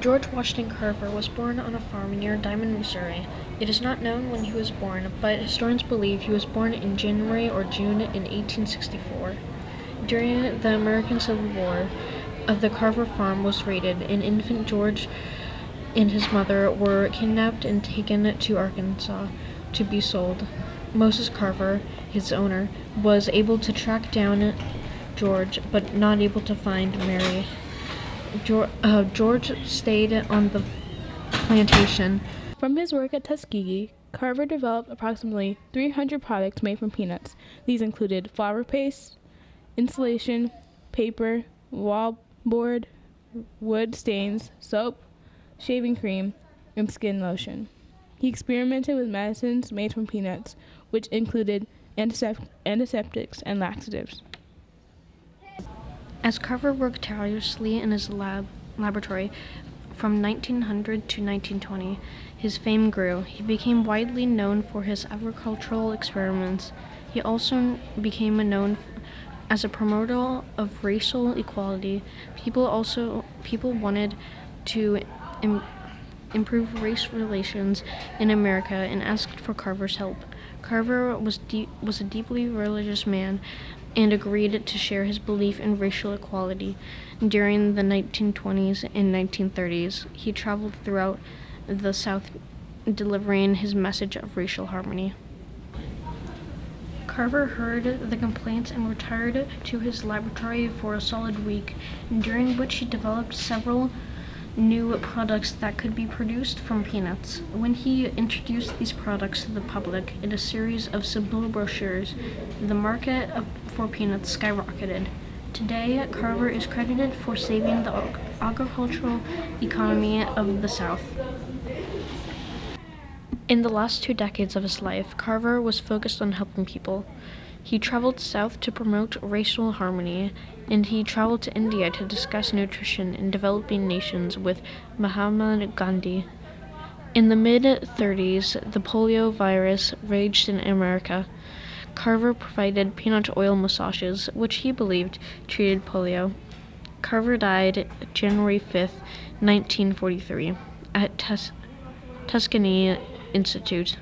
George Washington Carver was born on a farm near Diamond, Missouri. It is not known when he was born, but historians believe he was born in January or June in 1864. During the American Civil War, uh, the Carver farm was raided, and infant George and his mother were kidnapped and taken to Arkansas to be sold. Moses Carver, his owner, was able to track down George, but not able to find Mary. George, uh, George stayed on the plantation. From his work at Tuskegee, Carver developed approximately 300 products made from peanuts. These included flour paste, insulation, paper, wallboard, wood stains, soap, shaving cream, and skin lotion. He experimented with medicines made from peanuts, which included antisep- antiseptics and laxatives. As Carver worked tirelessly in his lab laboratory from 1900 to 1920, his fame grew. He became widely known for his agricultural experiments. He also became known as a promoter of racial equality. People also people wanted to Im- improve race relations in America and asked for Carver's help. Carver was was a deeply religious man and agreed to share his belief in racial equality. During the 1920s and 1930s, he traveled throughout the South delivering his message of racial harmony. Carver heard the complaints and retired to his laboratory for a solid week, during which he developed several new products that could be produced from peanuts. When he introduced these products to the public in a series of simple brochures, the market for peanuts skyrocketed. Today, Carver is credited for saving the agricultural economy of the South. In the last two decades of his life, Carver was focused on helping people. He traveled south to promote racial harmony, and he traveled to India to discuss nutrition in developing nations with Mahatma Gandhi. In the mid 30s, the polio virus raged in America. Carver provided peanut oil massages, which he believed treated polio. Carver died January 5, 1943, at Tus- Tuskegee Institute.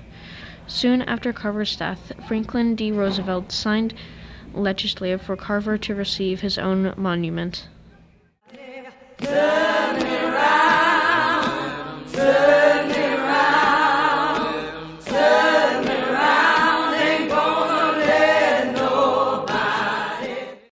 Soon after Carver's death, Franklin D. Roosevelt signed legislation for Carver to receive his own monument.